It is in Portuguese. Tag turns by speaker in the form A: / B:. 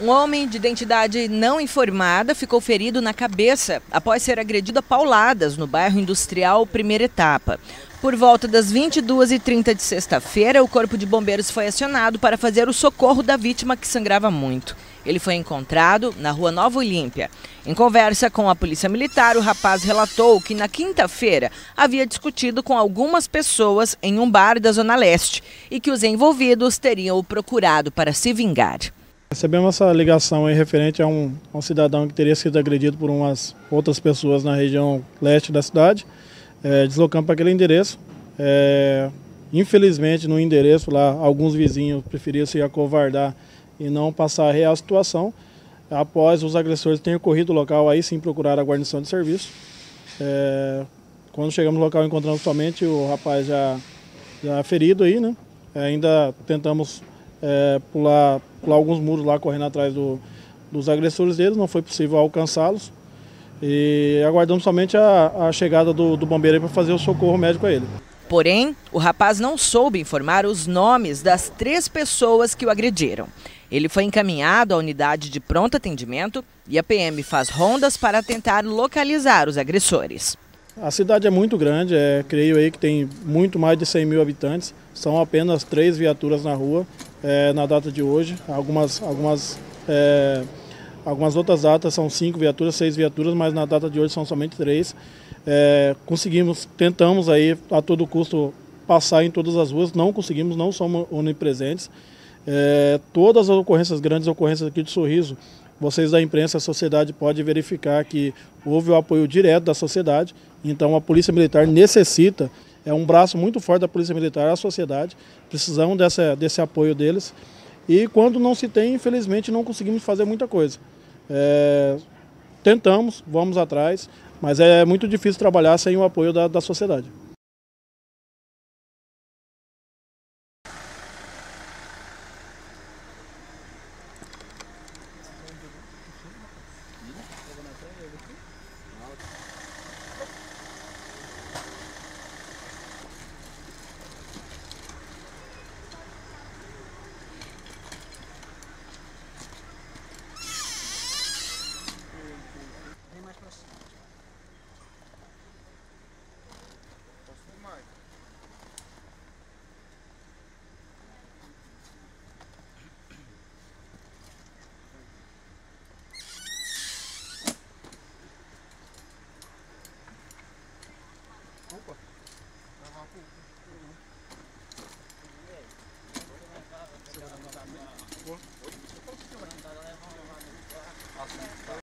A: Um homem de identidade não informada ficou ferido na cabeça após ser agredido a pauladas no bairro industrial Primeira Etapa. Por volta das 22h30 de sexta-feira, o Corpo de Bombeiros foi acionado para fazer o socorro da vítima que sangrava muito. Ele foi encontrado na rua Nova Olímpia. Em conversa com a Polícia Militar, o rapaz relatou que na quinta-feira havia discutido com algumas pessoas em um bar da Zona Leste e que os envolvidos teriam o procurado para se vingar.
B: Recebemos essa ligação aí referente a um, um, cidadão que teria sido agredido por umas outras pessoas na região leste da cidade. É, deslocamos para aquele endereço. É, infelizmente, no endereço lá, alguns vizinhos preferiram se acovardar e não passar a real situação. Após os agressores terem corrido o local, aí sim procuraram a guarnição de serviço. É, quando chegamos no local, encontramos somente o rapaz já, já ferido aí, né? ainda tentamos é, pular, pular alguns muros lá, correndo atrás do, dos agressores deles, não foi possível alcançá-los. E aguardamos somente a, a chegada do, do bombeiro para fazer o socorro médico a ele.
A: Porém, o rapaz não soube informar os nomes das três pessoas que o agrediram. Ele foi encaminhado à unidade de pronto atendimento e a PM faz rondas para tentar localizar os agressores.
B: A cidade é muito grande, é, creio aí que tem muito mais de 100 mil habitantes. São apenas três viaturas na rua é, na data de hoje. Algumas, algumas, é, algumas outras datas são cinco viaturas, seis viaturas, mas na data de hoje são somente três. É, conseguimos, tentamos aí a todo custo passar em todas as ruas, não conseguimos, não somos onipresentes. É, todas as ocorrências, grandes ocorrências aqui de Sorriso, vocês da imprensa, a sociedade pode verificar que houve o apoio direto da sociedade, então a Polícia Militar necessita é um braço muito forte da Polícia Militar, a sociedade, precisamos dessa, desse apoio deles. E quando não se tem, infelizmente, não conseguimos fazer muita coisa. É, tentamos, vamos atrás, mas é muito difícil trabalhar sem o apoio da, da sociedade. こ